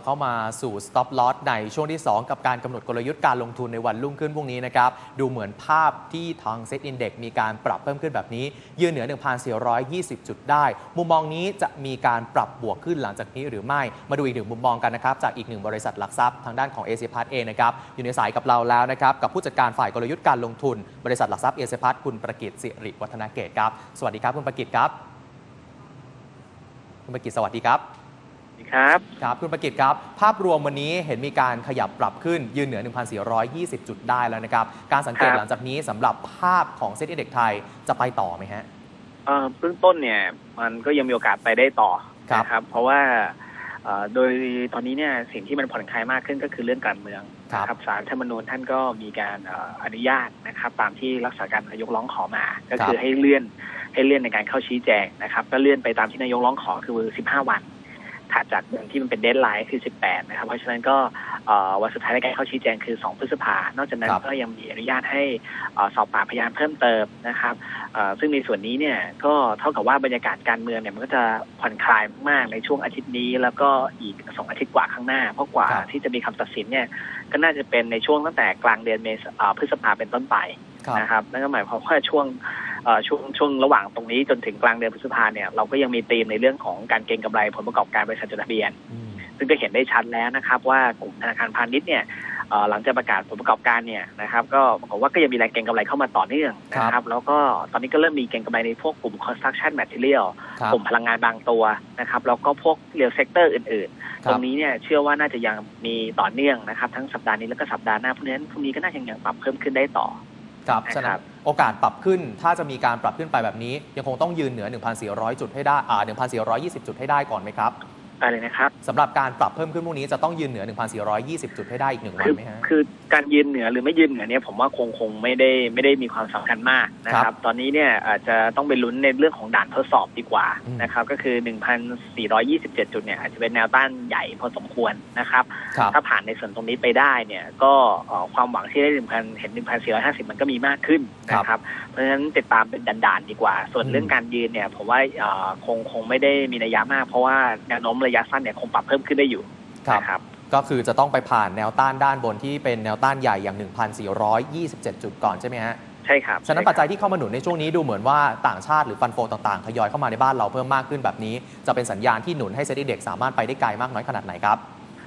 บเข้ามาสู่ stop loss ในช่วงที่ 2 กับการกำหนดกลยุทธ์การลงทุนในวันรุ่งขึ้นพรุ่งนี้นะครับ ดูเหมือนภาพที่ทาง SET index มีการปรับเพิ่มขึ้นแบบนี้ ยืนเหนือ 1,420 จุดได้ มุมมองนี้จะมีการปรับบวกขึ้นหลังจากนี้หรือไม่มาดูอีกหนึ่งมุมมองกันนะครับจากอีกหนึ่งบริษัทหลักทรัพย์ทางด้านของเอเ p พัทเองนะครับอยู่ในสายกับเราแล้วนะครับกับผู้จัดการฝ่ายกลยุทธ์การลงทุน บริษัทหลักทรัพย์เอเ p พัทคุณประกิตสิริวัฒนาเกตครับสวัสดีครับคุณประกิตครับคุณประกิตสวัสดีครับ ครับ ครับ คุณประกิตครับ ภาพรวมวันนี้เห็นมีการขยับปรับขึ้นยืนเหนือ 1,420 จุดได้แล้วนะครับ การสังเกตครับหลังจากนี้สำหรับภาพของเซ็ตอินเด็กไทยจะไปต่อไหมฮะเอ่อเบื้องต้นเนี่ยมันก็ยังมีโอกาสไปได้ต่อครับนะครับ เพราะว่าเอ่อโดยตอนนี้เนี่ยสิ่งที่มันผ่อนคลายมากขึ้นก็คือเรื่องการเมืองครับนะครับศาลธรรมนูญท่านก็มีการเอ่ออนุญาตนะครับ ตามที่รักษาการนายกร้องขอมา ก็คือให้เลื่อนให้เลื่อนในการเข้าชี้แจงนะครับ ก็เลื่อนไปตามที่นายกร้องขอคือ 15 วัน ถัดจากเดิมที่มันเป็นเดดไลน์คือ 18 นะครับ เพราะฉะนั้นก็วันสุดท้ายในการเข้าชี้แจงคือ 2 พฤษภา นอกจากนั้นก็ยังมีอนุญาตให้อสอบปากพยานเพิ่มเติมนะครับ ซึ่งในส่วนนี้เนี่ยก็เท่ากับว่าบรรยากาศการเมืองเนี่ยมันก็จะผ่อนคลายมากในช่วงอาทิตย์นี้ แล้วก็อีกสองอาทิตย์กว่าข้างหน้า เพราะกว่าที่จะมีคำตัดสินเนี่ยก็น่าจะเป็นในช่วงตั้งแต่กลางเดือนเมษพฤษภาเป็นต้นไปนะครับ นั่นก็หมายความว่าช่วง ช่วงช่วงระหว่างตรงนี้จนถึงกลางเดือนพฤษภาเนี่ยเราก็ยังมีธีมในเรื่องของการเก็งกำไรผลประกอบการบริษัทจดทะเบียนอืมซึ่งก็เห็นได้ชัดแล้วนะครับ ว่ากลุ่มธนาคารพาณิชย์เนี่ยเอ่อหลังจากประกาศผลประกอบการเนี่ยนะครับ ก็ปรากฏว่าก็ยังมีแรงเก็งกำไรเข้ามาต่อเนื่องนะคครับแล้วก็ตอนนี้ก็เริ่มมีเก็งกำไรในพวกกลุ่ม construction material ครับกลุ่มพลังงานบางตัวนะครับแล้วก็พวก real sector อื่นๆคตรัรบงนี้เนี่ยเชื่อว่าน่าจะยังมีต่อเนื่องนะครับ ทั้งสัปดาห์นี้แล้วก็สัปดาห์หน้าเพราะฉะนั้นพรุ่งนี้ก็น่าจะยังปรับเพิ่มขึ้นได้ต่อครับนะครับฉะนั้น โอกาสปรับขึ้น ถ้าจะมีการปรับขึ้นไปแบบนี้ ยังคงต้องยืนเหนือ 1,400 จุดให้ได้อ่า1,420 จุดให้ได้ก่อนไหมครับ อะไรนะครับสำหรับการปรับเพิ่มขึ้นพรุ่งนี้จะต้องยืนเหนือ 1,420 จุดให้ได้อีกหนึ่งวัคืนอไหมฮะคือการยืนเหนือหรือไม่ยืนเหนือเนี่ยผมว่าคงคงไม่ได้ไม่ได้มีความสำคัญมากนะคครัรับบตอนนี้เนี่ยอาจจะต้องไปลุ้นในเรื่องของด่านทดสอบดีกว่าอืมนะครับ ก็คือ 1,427 จุดเนี่ยอาจจะเป็นแนวต้านใหญ่พอสมควรนะครับครับถ้าผ่านในส่วนตรงนี้ไปได้เนี่ยก็เอ่อความหวังที่ได้1,000เห็น 1,450 มันก็มีมากขึ้นนะครับ เพราะฉะนั้นติดตามเป็นด่านๆดีกว่า ส่วนอืมเรื่องการยืนเนี่ยผมว่าเอ่อคงคงไม่ได้มีนัยยะมาก เพราะว่าแนวโน้มระยะสั้นเนี่ยคงปรับเพิ่มขึ้นได้อยู่ครับนะครับก็คือจะต้องไปผ่านแนวต้านด้านบนที่เป็นแนวต้านใหญ่อย่าง 1,427 จุดก่อนใช่ไหมฮะใช่ครับ ฉะนั้นปัจจัยที่เข้ามาหนุนในช่วงนี้ดูเหมือนว่าต่างชาติหรือฟันโฟต่างๆทยอยเข้ามาในบ้านเราเพิ่มมากขึ้นแบบนี้ จะเป็นสัญญาณที่หนุนให้เซ็นดีเด็กสามารถไปได้ไกลมากน้อยขนาดไหนครับ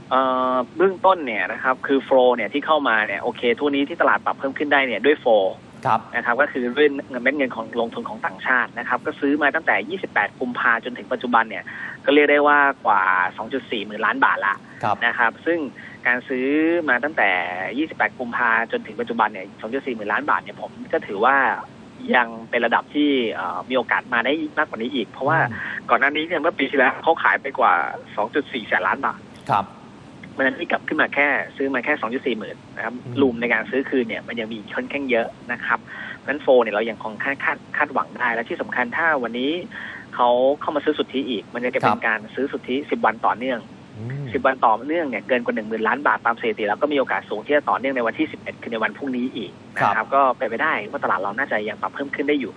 เอ่อเบื้องต้นเนี่ยนะครับคือโฟลเนี่ยที่เข้ามาเนี่ยโอเคทุกนี้ที่ตลาดปรับเพิ่มขึ้นได้เนี่ยด้วยโฟลครับ นะครับก็คือด้วยเงินเม็ดเงินของลงทุนของต่างชาตินะครับก็ซื้อมาตั้งแต่ 28 กุมภาจนถึงปัจจุบันเนี่ยก็เรียกได้ว่ากว่า 2.4 หมื่นล้านบาทละครับนะครับซึ่งการซื้อมาตั้งแต่ 28 กุมภาจนถึงปัจจุบันเนี่ย 2.4 หมื่นล้านบาทเนี่ยผมก็ถือว่ายังเป็นระดับที่เอ่อมีโอกาสมาได้มากกว่านี้อีก เพราะว่าก่อนหน้านี้เนี่ยเมื่อปีที่แล้วเขาขายไปกว่า 2.4 แสนล้านบาทครับ เพราะฉะนั้นที่กลับขึ้นมาแค่ซื้อมาแค่2.4หมื่นนะครับอืมรูมในการซื้อคืนเนี่ยมันยังมีค่อนข้างเยอะนะครับเพราะฉะนั้นโฟเนี่ยเรายังคงคาดคาดคาดหวังได้และที่สำคัญถ้าวันนี้เขาเข้ามาซื้อสุทธิอีก มันจะเป็นการซื้อสุทธิ10วันต่อเนื่องอืม10วันต่อเนื่องเนี่ยเกินกว่า1 0,000ล้านบาทตามสถิติแล้วก็มีโอกาสสูงที่จะต่อเนื่องในวันที่11คือในวันพรุ่งนี้อีกนะครับ ก็เป็นไปได้ว่าตลาดเราน่าจะยังปรับเพิ่มขึ้นได้อยู่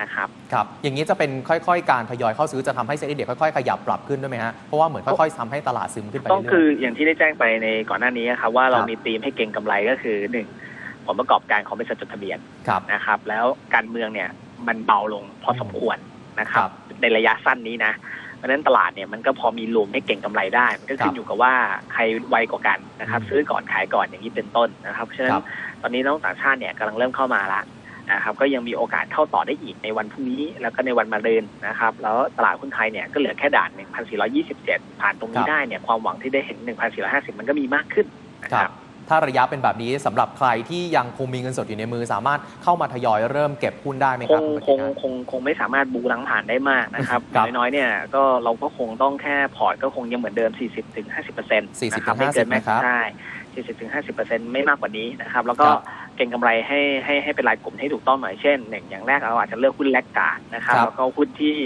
นะครับ ครับ อย่างนี้จะเป็นค่อยๆ การทยอยเข้าซื้อจะทำให้เซ็นดีเด็กค่อยๆ ขยับปรับขึ้นด้วยไหมฮะ เพราะว่าเหมือนค่อยๆทำให้ตลาดซึมขึ้นไปต้องเรื่คืออยอย่างที่ได้แจ้งไปในก่อนหน้านี้ครับว่าเราครับมีธีมให้เก่งกำไรก็คือหนึ่งผลประกอบการของบริษัทจดทะเบียนๆครับนะครับ แล้วการเมืองเนี่ยมันเบาลงพอสมควรนะครัครับบในระยะสั้นนี้นะเพราะฉะนั้นตลาดเนี่ยมันก็พอมีรูมให้เก่งกำไรได้ มันก็ขึ้ครันบอยู่กับว่าใครไวกว่ากันนะครับอืมซื้อก่อนขายก่อนอย่างนี้เป็นต้นนะครับเพราะฉะนั้คนรับตอนนี้นักลงทุนต่างชาติเนี่ยกำลังเริ่มเข้ามาละ นะครับก็ยังมีโอกาสเข้าต่อได้อีกในวันพรุ่งนี้ แล้วก็ในวันมะรืนนะครับ แล้วตลาดหุ้นไทยเนี่ยก็เหลือแค่ด่าน 1,427 ผ่านตรงนี้ได้เนี่ยความหวังที่ได้เห็น 1,450 มันก็มีมากขึ้นนะคครัรับบถ้าระยะเป็นแบบนี้สำหรับใครที่ยังคงมีเงินสดอยู่ในมือ สามารถเข้ามาทยอยเริ่มเก็บหุ้นได้ไหมคครับงคุณปคฏิงนันคงคงไม่สามารถบูหลังผ่านได้มากนะครับครับน้อยๆเนี่ยก็เราก็คงต้องแค่พอร์ตก็คงยังเหมือนเดิม 40ถึง50เปอร์เซ็นต์40นะครับถึงไม่เกิน50แม้นะครับใช่40ถึง50เปอร์เซ็นต์ไม่มากกว่านี้นะครับ แล้วก็ครับ เก็งกำไรให้ให้ให้เป็นรายกลุ่มให้ถูกต้องหน่อยเช่นหนึ่งอย่างแรกเราอาจจะเลือกหุ้นแลกการดนะครับครับแล้วก็หุ้นที่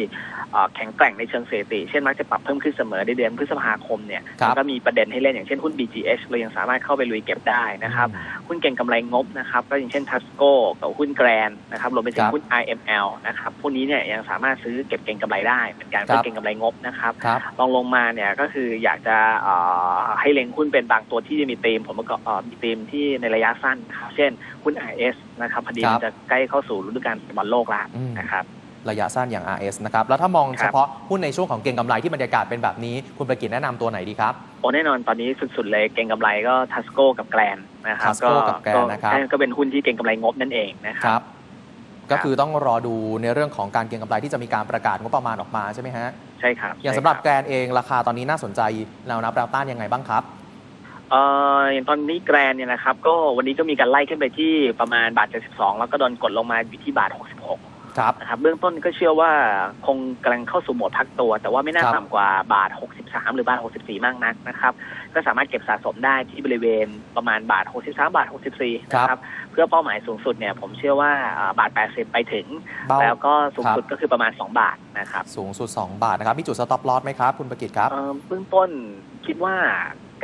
เอ่อแข็งแกร่งในเชิงสถิติเช่นมักจะปรับเพิ่มขึ้นเสมอในเดือนพฤษภาคมเนี่ยครับแล้วก็มีประเด็นให้เล่นอย่างเช่นหุ้น BGH เรายังสามารถเข้าไปลุยเก็บได้นะครับหุ้นเก่งกำไรงบนะครับก็อย่างเช่นทัสโก้กับหุ้นแกรนนะครับรวมไปถึคงรับหุ้น IML นะครับพวกนี้เนี่ยยังสามารถซื้อเก็บเก่งกำไรได้เหมือนกันครับเพื่อเก่งกำไรงบนะครับครับลองลงมาเนี่ยก็คืออยากจะเอ่อให้เล็งหุ้นเป็นบางตัวที่มีธีมผมก็เอ่อมีธีมที่ในระยะสั้นครับเช่นหุ้น IS นะครับพอดีครับมันจะใกล้เข้าสู่ฤดูกาลบอลโลกแล้วอืมนะครับระยะสั้นอย่าง RS นะครับ แล้วถ้ามองครับเฉพาะหุ้นในช่วงของเก็งกำไรที่บรรยากาศเป็นแบบนี้ คุณประกิตแนะนำตัวไหนดีครับ โอ้แน่นอนตอนนี้สุด ๆ เลยเก่งกำไรก็ทัสโก้กับแกรนนะครับ Tasco กับ Grand นะครับใช่ก็เป็นหุ้นที่เก่งกำไรงบนั่นเองนะคครับรับ ก็คือต้องรอดูในเรื่องของการเก็งกำไรที่จะมีการประกาศงบประมาณออกมาใช่ไหมฮะ ใช่ครับ อย่างสำหรับใช่คแกรนเองราคาตอนนี้น่าสนใจแนวรับแนวต้านยังไงบ้างครับ เอ่ออย่างตอนนี้แกรนเนี่ยนะครับ ก็วันนี้ก็มีการไล่ขึ้นไปที่ประมาณบาท72 แล้วก็โดนกดลงมาอยู่ที่บาท 66ครับนะครับเบื้องต้นก็เชื่อว่าคงกำลังเข้าสู่โหมดพักตัว แต่ว่าไม่น่าครับต่ำกว่าบาท 63 หรือบาท 64 มากนักนะครับ ก็สามารถเก็บสะสมได้ที่บริเวณประมาณบาท 63 บาท 64 นะครับ เพื่อเป้าหมายสูงสุดเนี่ยผมเชื่อว่าอ่าบาท 80 ไปถึงเบ้าแล้วก็สูงครับสุดก็คือประมาณ 2 บาทนะครับ สูงสุด 2 บาทนะครับ มีจุด stop loss ไหมครับ คุณประกิตครับเอ่อเบื้องต้นคิดว่า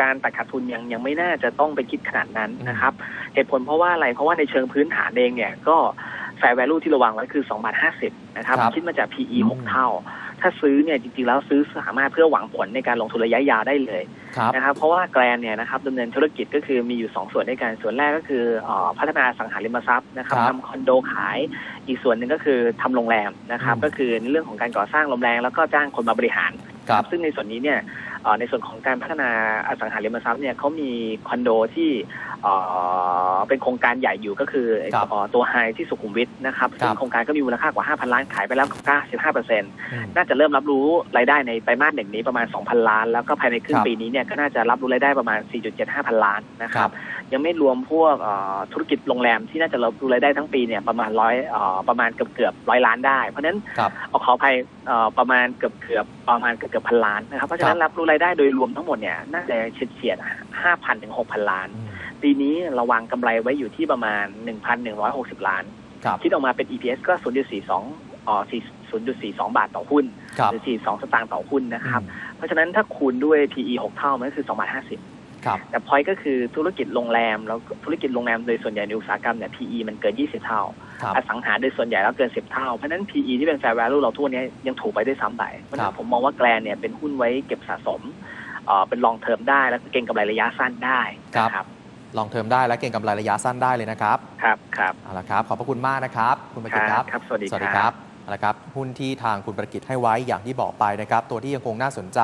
การตัดขาดทุนยังยังไม่น่าจะต้องไปคิดขนาดนั้นนะครับ เหตุผลเพราะว่าอะไรเพราะว่าในเชิงพื้นฐานเองเนี่ยก็แฟร์ value ที่ระวังไว้คือ2บาท50 นะครับครับคิดมาจาก PE อืม6เท่า ถ้าซื้อเนี่ยจริงๆ แล้วซื้อสามารถเพื่อหวังผลในการลงทุนระยะยาวได้เลยครับนะครับ เพราะว่าแกรนเนี่ยนะครับดำเนินธุรกิจก็คือมีอยู่ 2 ส่วนด้วยกัน ส่วนแรกก็คือเออพัฒนาอสังหาริมทรัพย์นะครับครับทำคอนโดขาย อีกส่วนหนึ่งก็คือทำโรงแรมนะครับอืมก็คือในเรื่องของการก่อสร้างโรงแรมแล้วก็จ้างคนมาบริหารครับซึ่งในส่วนนี้เนี่ยเอ่อ ในส่วนของการพัฒนาอสังหาริมทรัพย์เนี่ยเขามีคอนโดที่เอ่อเป็นโครงการใหญ่อยู่ก็คือครับเอ่อตัวไฮที่สุขุมวิทนะครับซึ่คงรับโครงการก็มีมูลค่ากว่า 5,000 ล้านขายไปแล้ว95เปอร์เซ็นต์อืมน่าจะเริ่มรับรู้รายได้ในไตรมาสหนึ่งนี้ประมาณ 2,000 ล้าน แล้วก็ภายในครึ่คงรับปีนี้เนี่ยก็น่าจะรับรู้รายได้ประมาณ 4.75 พันล้านนะคครัรับบยังไม่รวมพวกเอ่อธุรกิจโรงแรมที่น่าจะรับรู้รายได้ทั้งปีเนี่ยประมาณร้อยเอ่อประมาณเกือบเกือบร้อยล้านได้ เพราะฉะนั้นครับเอาขออภัยเอ่อประมาณเกือบเกือบประมาณเกือบเกือบพันล้านนะครับเพราะฉะนั้นรับรู้รายได้โดยรวมทั้งหมดเนี่ยน่าจะเฉียดเฉียดห้าพันถึงหกพันล้านอืมปีนี้เราวางกำไรไว้อยู่ที่ประมาณ1,160ล้านครับคิดออกมาเป็น EPS ก็0.42อ๋อ4 0.42บาทต่อหุ้นครับหรือ42สตางค์ต่อหุ้นนะครับอืมเพราะฉะนั้นถ้าคูณด้วย PE 6เท่ามันก็คือ2บาท50ครับแต่พอยก็คือธุรกิจโรงแรมแล้วธุรกิจโรงแรมโดยส่วนใหญ่ในอุตสาหกรรมเนี่ย PE มันเกิน 20 เท่าครับ อสังหาโดยส่วนใหญ่แล้วเกิน10เท่า เพราะฉะนั้น PE ที่เป็น fair value เราทุกวันนี้ยังถูกไปด้วยซ้ำไปเพราะฉะครันั้บนผมมองว่าแกลนเนี่ยเป็นหุ้นไว้เก็บสะสมเอ่อเป็น long term ได้แล้วก็เก็งกำไรระยะสั้นได้นะครับลองเทอมได้และเก่งกำไรระยะสั้นได้เลยนะครับ ครับครับเอาละครับ ขอบพระคุณมากนะครับ คุณประกิตครับครับ สวัสดีสวัสดีคครัรับบเอาละครับ หุ้นที่ทางคุณประกิตให้ไว้อย่างที่บอกไปนะครับ ตัวที่ยังคงน่าสนใจ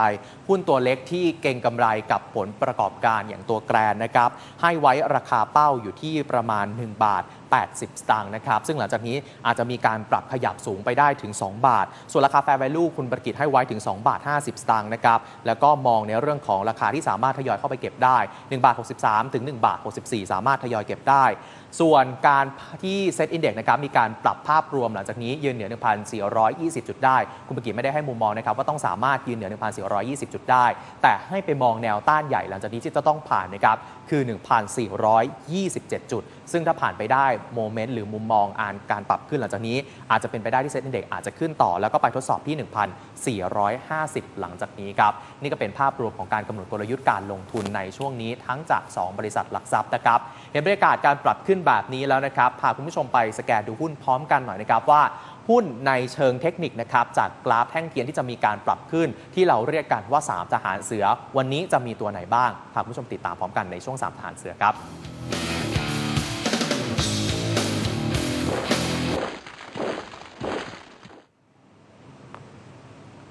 หุ้นตัวเล็กที่เก่งกำไรกับผลประกอบการอย่างตัวแกรนนะครับ ให้ไว้ราคาเป้าอยู่ที่ประมาณ 1 บาท80 สตางค์นะครับ ซึ่งหลังจากนี้อาจจะมีการปรับขยับสูงไปได้ถึง 2 บาท ส่วนราคา Fair Value คุณประกิตให้ไว้ถึง 2 บาท 50 สตางค์นะครับ แล้วก็มองในเรื่องของราคาที่สามารถทยอยเข้าไปเก็บได้ 1 บาท 63 ถึง 1 บาท 64 สามารถทยอยเก็บได้ ส่วนการที่เซตอินเด็กนะครับมีการปรับภาพรวมหลังจากนี้ยืนเหนือ 1,420 จุดได้ คุณประกิตไม่ได้ให้มุมมองนะครับว่าต้องสามารถยืนเหนือ 1,420 จุดได้ แต่ให้ไปมองแนวต้านใหญ่หลังจากนี้ที่จะต้องผ่านนะครับคือ 1,427 จุด ซึ่งถ้าผ่านไปได้โมเมนต์หรือมุมมองอ่านการปรับขึ้นหลังจากนี้ อาจจะเป็นไปได้ที่เซ็ตอินเด็กอาจจะขึ้นต่อ แล้วก็ไปทดสอบที่ 1,450 หลังจากนี้ครับ นี่ก็เป็นภาพรวมของการกำหนดกลยุทธ์การลงทุนในช่วงนี้ทั้งจาก 2 บริษัทหลักทรัพย์นะครับเห็นบรรยากาศการปรับขึ้นแบบนี้แล้วนะครับพาคุณผู้ชมไปสแกนดูหุ้นพร้อมกันหน่อยนะครับว่าหุ้นในเชิงเทคนิคนะครับจากกราฟแท่งเทียนที่จะมีการปรับขึ้น ที่เราเรียกกันว่า 3 ทหารเสือ วันนี้จะมีตัวไหนบ้างพาคุณผู้ชมติดตามพร้อมกันในช่วง 3 ทหารเสือครับ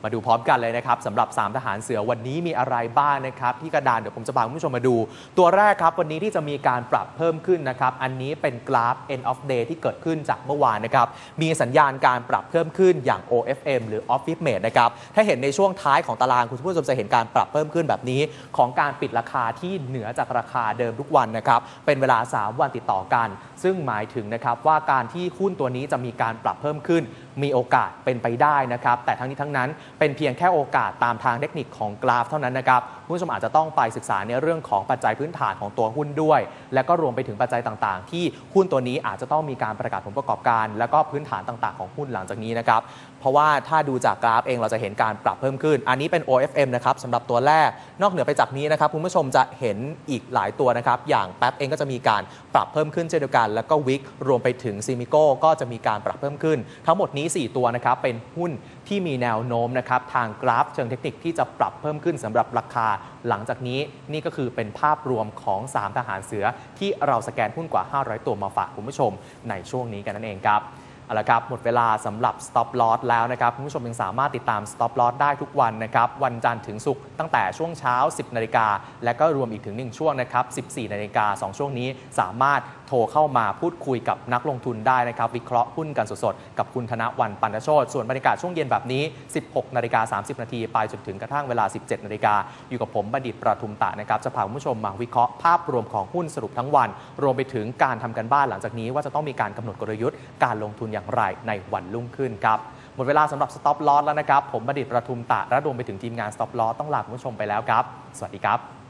มาดูพร้อมกันเลยนะครับสำหรับ 3 ทหารเสือวันนี้มีอะไรบ้างนะครับที่กระดานเดี๋ยวผมจะพาคุณผู้ชมมาดู ตัวแรกครับวันนี้ที่จะมีการปรับเพิ่มขึ้นนะครับอันนี้เป็นกราฟ end of day ที่เกิดขึ้นจากเมื่อวานนะครับมีสัญญาณการปรับเพิ่มขึ้นอย่าง OFM หรือ Office Mate นะครับถ้าเห็นในช่วงท้ายของตารางคุณผู้ชมจะเห็นการปรับเพิ่มขึ้นแบบนี้ ของการปิดราคาที่เหนือจากราคาเดิมทุกวันนะครับเป็นเวลา 3 วันติดต่อกัน ซึ่งหมายถึงนะครับว่าการที่หุ้นตัวนี้จะมีการปรับเพิ่มขึ้น มีโอกาสเป็นไปได้นะครับแต่ทั้งนี้ทั้งนั้น เป็นเพียงแค่โอกาสตามทางเทคนิคของกราฟเท่านั้นนะครับคุณผู้ชมอาจจะต้องไปศึกษาในเรื่องของปัจจัยพื้นฐานของตัวหุ้นด้วย และก็รวมไปถึงปัจจัยต่างๆ ที่หุ้นตัวนี้อาจจะต้องมีการประกาศผลประกอบการ แล้วก็พื้นฐานต่างๆ ของหุ้นหลังจากนี้นะครับเพราะว่าถ้าดูจากกราฟเองเราจะเห็นการปรับเพิ่มขึ้น อันนี้เป็น OFM นะครับสำหรับตัวแรก นอกเหนือไปจากนี้นะครับคุณผู้ชมจะเห็นอีกหลายตัวนะครับอย่างแป๊บเองก็จะมีการปรับเพิ่มขึ้นเช่นเดียวกัน แล้วก็วิกรวมไปถึงซีมิโก้ก็จะมีการปรับเพิ่มขึ้น ทั้งหมดนี้ 4 ตัวนะครับเป็นหุ้นที่มีแนวโน้มนะครับทางกราฟเชิงเทคนิคที่จะปรับเพิ่มขึ้นสำหรับราคา หลังจากนี้นี่ก็คือเป็นภาพรวมของ 3 ทหารเสือ ที่เราสแกนหุ้นกว่า 500 ตัวมาฝากคุณผู้ชมในช่วงนี้กันนั่นเองครับ เอาละครับ หมดเวลาสำหรับ stop loss แล้วนะครับ คุณผู้ชมยังสามารถติดตาม stop loss ได้ทุกวันนะครับ วันจันทร์ถึงศุกร์ตั้งแต่ช่วงเช้า 10 นาฬิกา และก็รวมอีกถึง 1 ช่วงนะครับ 14 นาฬิกา 2 ช่วงนี้สามารถโทรเข้ามาพูดคุยกับนักลงทุนได้นะครับ วิเคราะห์หุ้นกันสดๆ กับคุณธนวันปันโชตส่วนบรรยากาศช่วงเย็นแบบนี้ 16 นาฬิกา 30 นาทีไปจนถึงกระทั่งเวลา 17 นาฬิกาอยู่กับผมบัณฑิตประทุมตะนะครับจะพาคุณผู้ชมมาวิเคราะห์ภาพรวมของหุ้นสรุปทั้งวัน รวมไปถึงการทำกันบ้านหลังจากนี้ว่าจะต้องมีการกำหนดกลยุทธ์การลงทุนอย่างไรในวันรุ่งขึ้นครับ หมดเวลาสำหรับ stop loss แล้วนะครับ ผมบดิตประทุมตะ และรวมไปถึงทีมงาน stop loss ต้องลาคุณผู้ชมไปแล้วครับ สวัสดีครับ